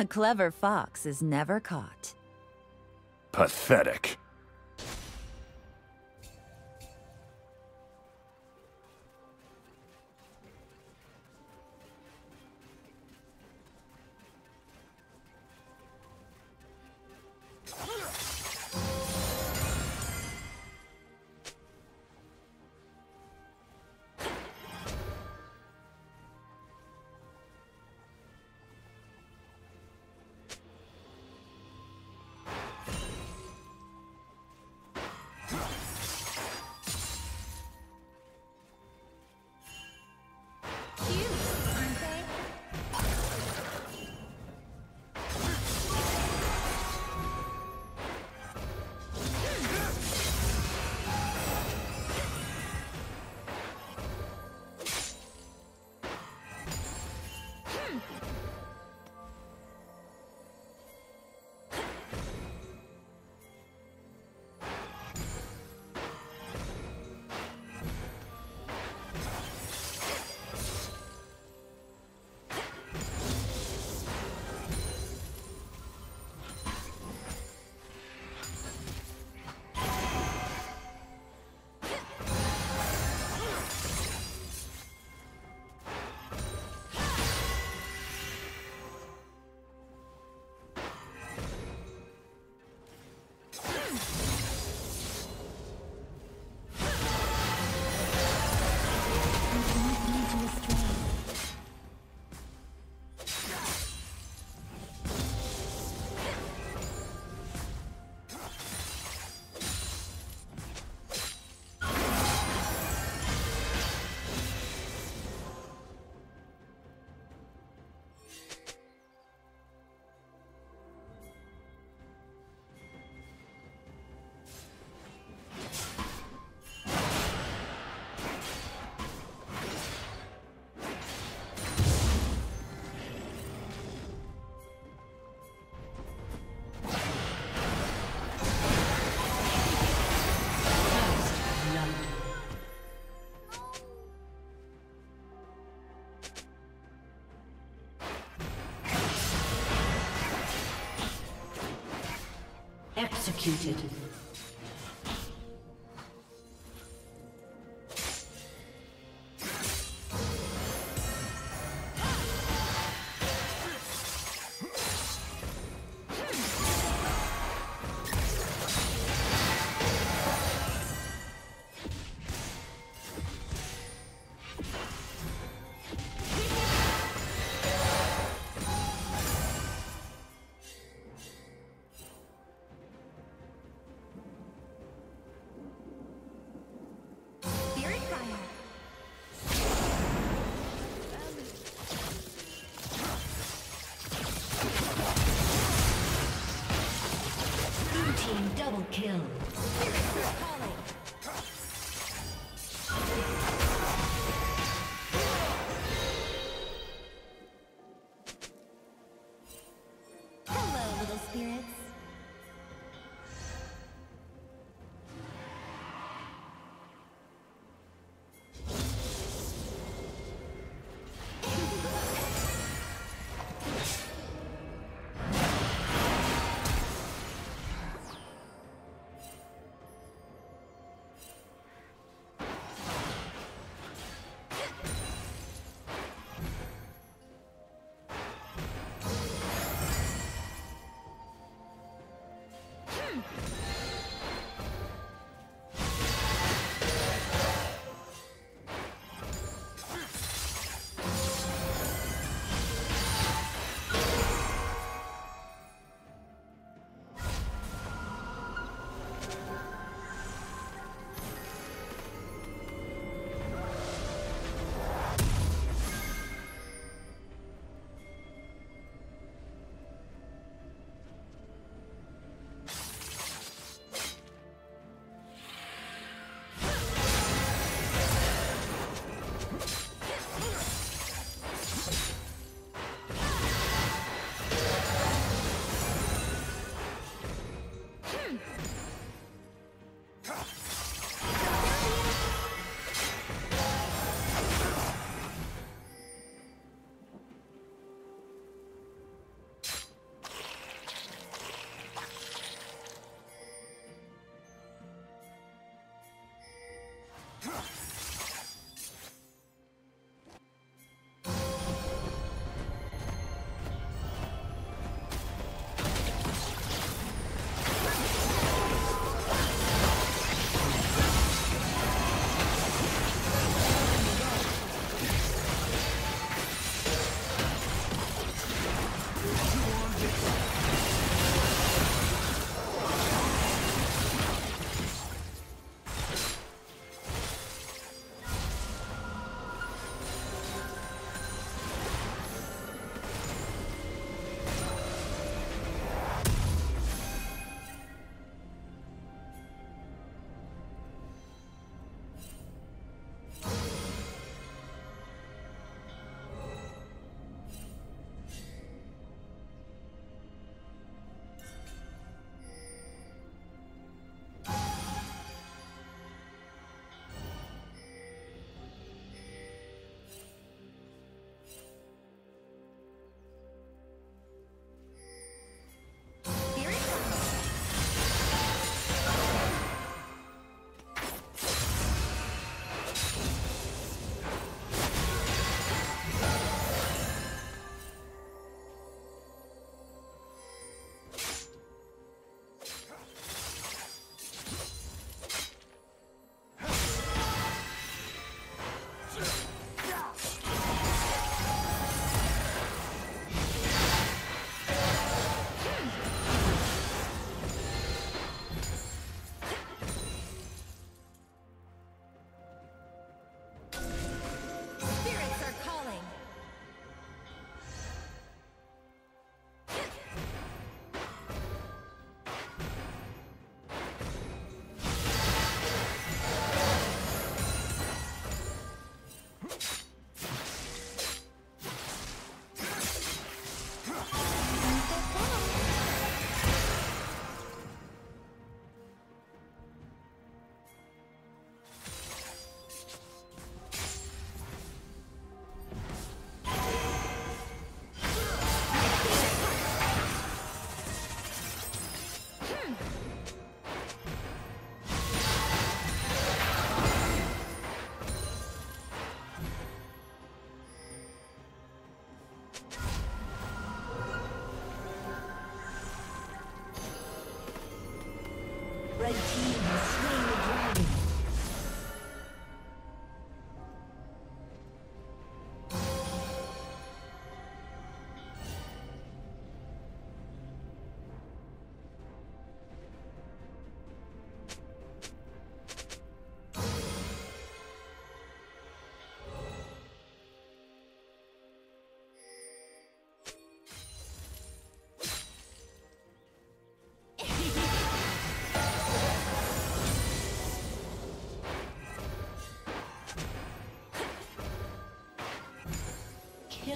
A clever fox is never caught. Pathetic. Executed. Double kill. Come!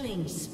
Killing spree.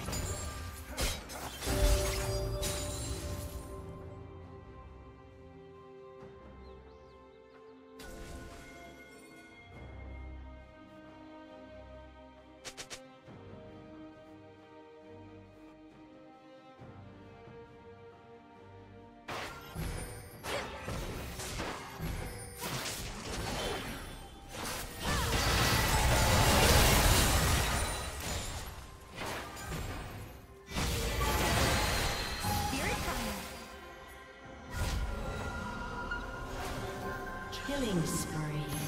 Killing spree.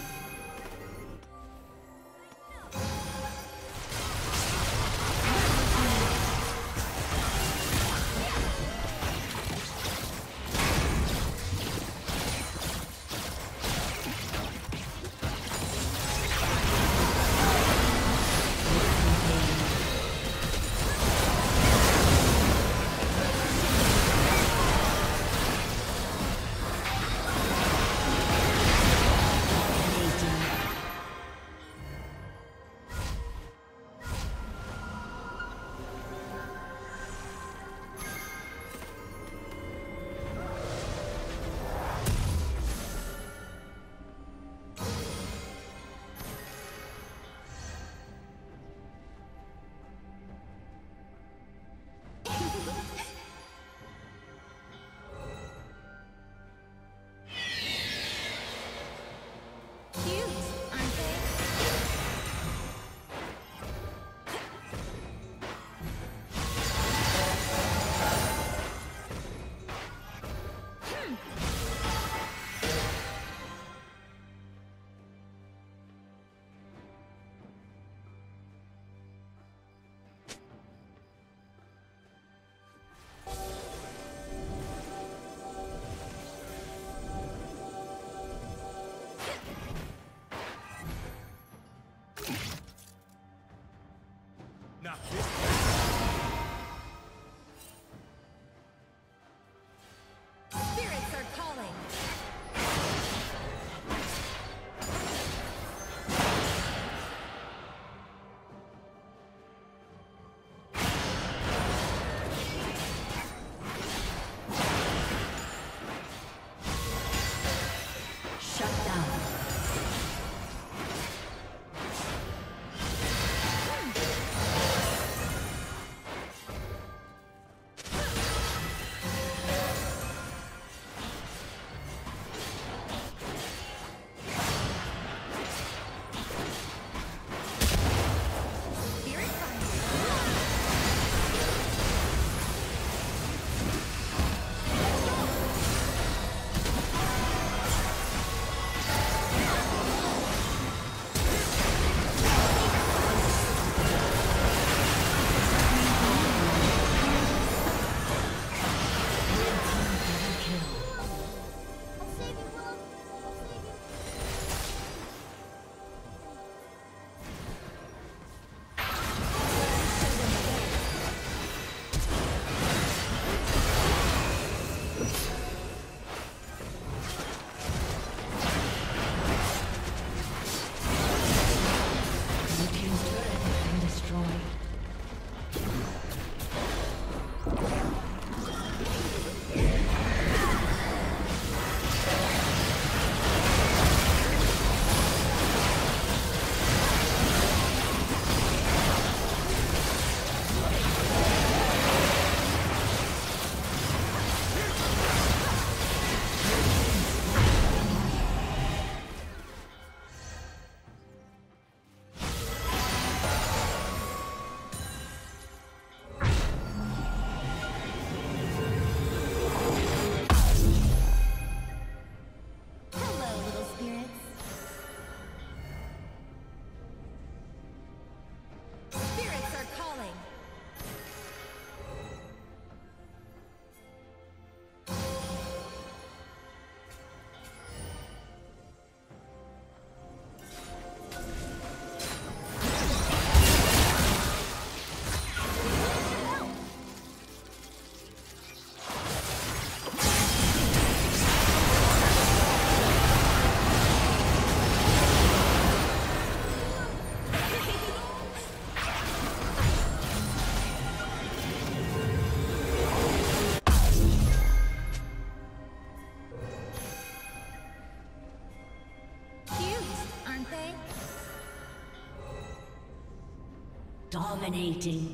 Dominating.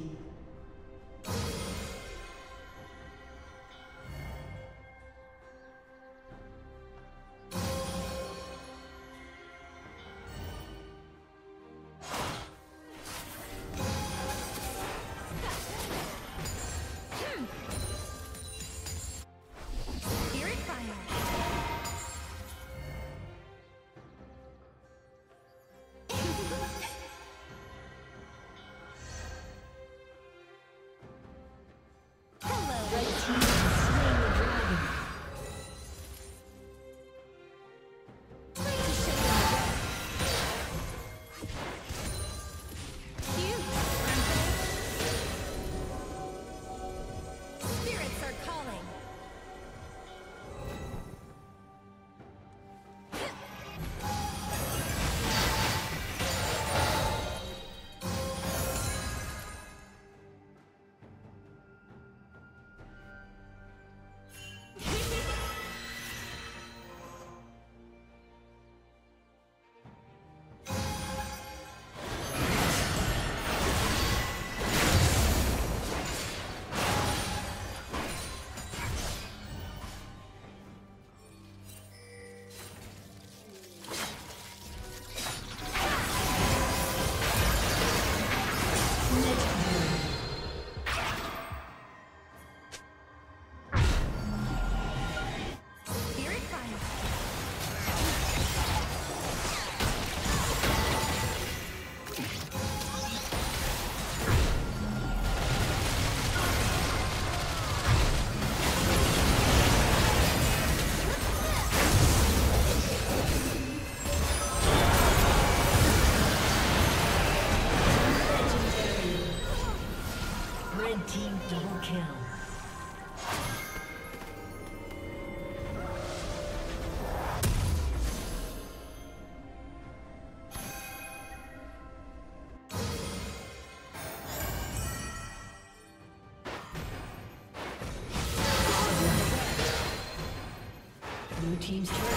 team's turret.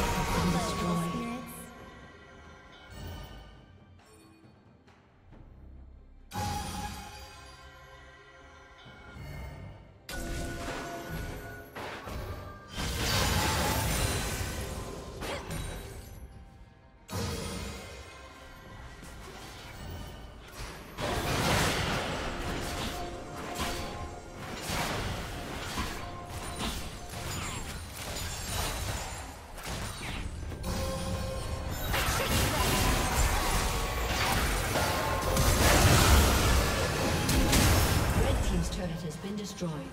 destroyed.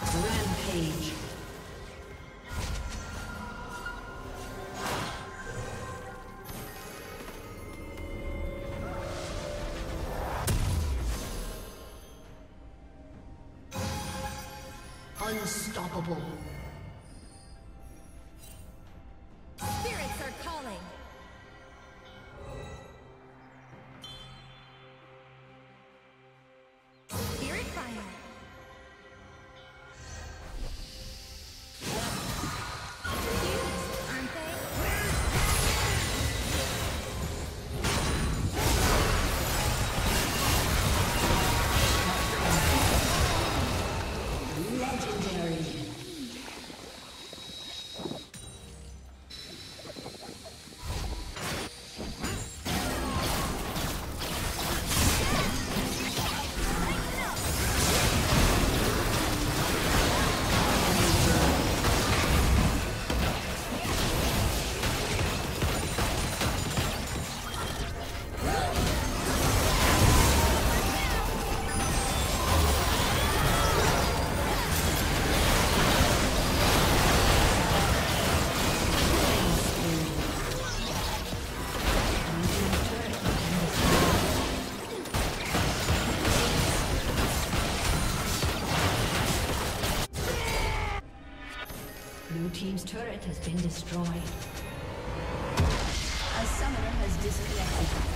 Rampage. Unstoppable. has been destroyed. A summoner has disconnected.